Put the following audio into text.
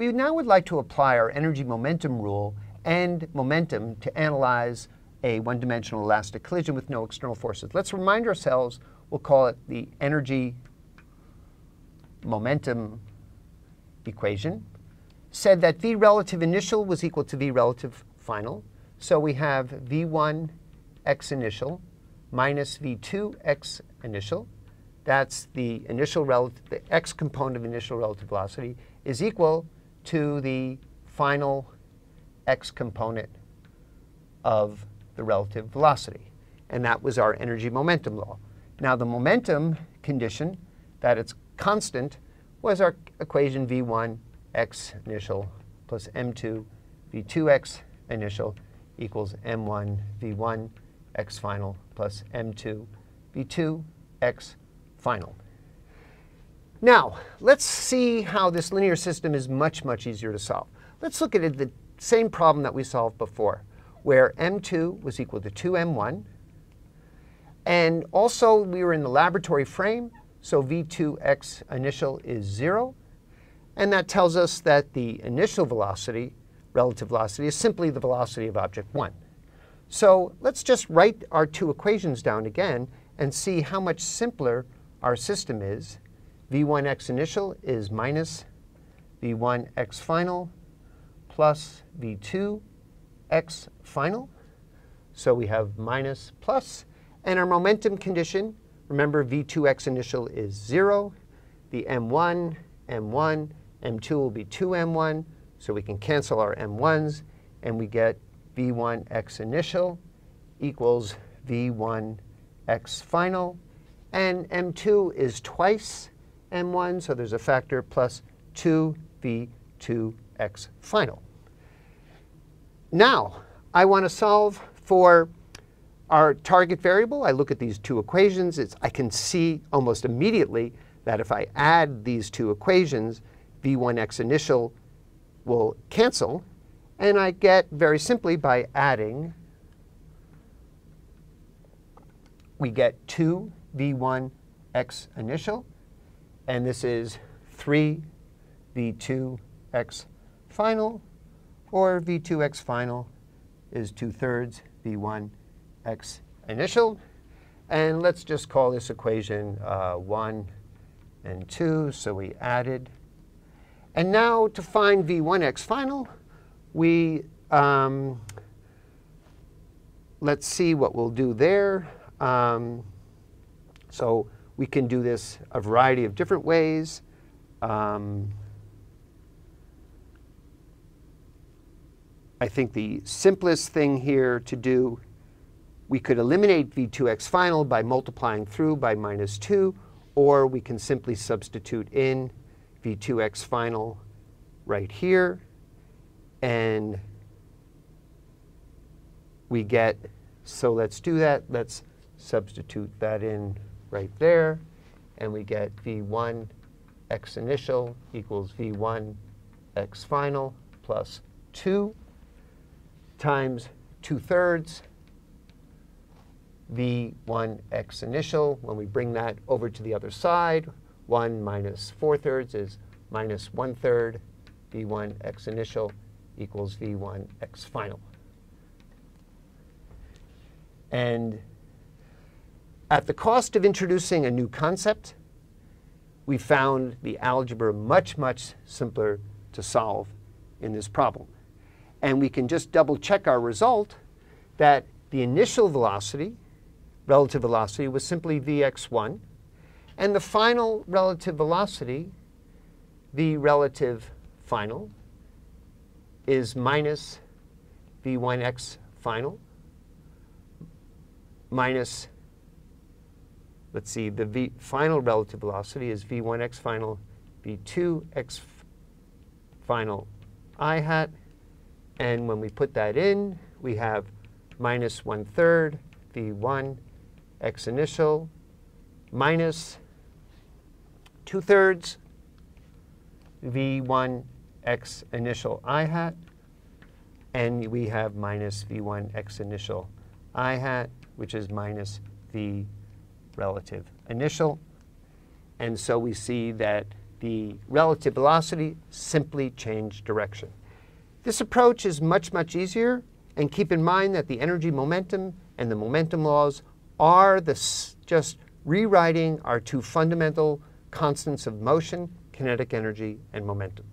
We now would like to apply our energy momentum rule and momentum to analyze a one-dimensional elastic collision with no external forces. Let's remind ourselves, we'll call it the energy momentum equation, said that V relative initial was equal to V relative final. So we have V1 x initial minus V2 x initial. That's the initial relative, the x component of initial relative velocity is equal to the final x component of the relative velocity. And that was our energy momentum law. Now the momentum condition, that it's constant, was our equation v1 x initial plus m2 v2x initial equals m1 v1 x final plus m2 v2 x final. Now, let's see how this linear system is much, much easier to solve. Let's look at the same problem that we solved before, where m2 was equal to 2m1. And also, we were in the laboratory frame, so v2x initial is 0. And that tells us that the initial velocity, relative velocity, is simply the velocity of object 1. So let's just write our two equations down again and see how much simpler our system is. V1x initial is minus v1x final plus v2x final. So we have minus plus. And our momentum condition, remember v2x initial is 0. The m1, m1, m2 will be 2m1. So we can cancel our m1s. And we get v1 x initial equals v1 x final. And m2 is twice m1, so there's a factor plus 2 v2 x final. Now, I want to solve for our target variable. I look at these two equations. It's, I can see almost immediately that if I add these two equations, v1x initial will cancel, and I get very simply by adding, we get 2 v1 x initial. And this is 3 v2 x final. Or v2 x final is 2 thirds v1 x initial. And let's just call this equation uh, 1 and 2. So we added. And now to find v1x final, we um, let's see what we'll do there. Um, so we can do this a variety of different ways. Um, I think the simplest thing here to do, we could eliminate v2x final by multiplying through by minus 2, or we can simply substitute in v2x final right here and we get, so let's do that. Let's substitute that in right there. And we get v1 x initial equals v1 x final plus 2 times 2 thirds v1 x initial. When we bring that over to the other side, 1 minus 4 thirds is minus 1 third v1 x initial equals v1 x final. And at the cost of introducing a new concept, we found the algebra much, much simpler to solve in this problem. And we can just double check our result that the initial velocity, relative velocity, was simply vx1. And the final relative velocity, v relative final, is minus v1x final minus, let's see, the v final relative velocity is v1x final, v2x final i hat. And when we put that in, we have minus 1 third v1 x initial minus 2 thirds v1 x initial i hat. And we have minus v1 x initial i hat, which is minus v relative initial. And so we see that the relative velocity simply changed direction. This approach is much, much easier, and keep in mind that the energy momentum and the momentum laws are the, just rewriting our two fundamental constants of motion, kinetic energy and momentum.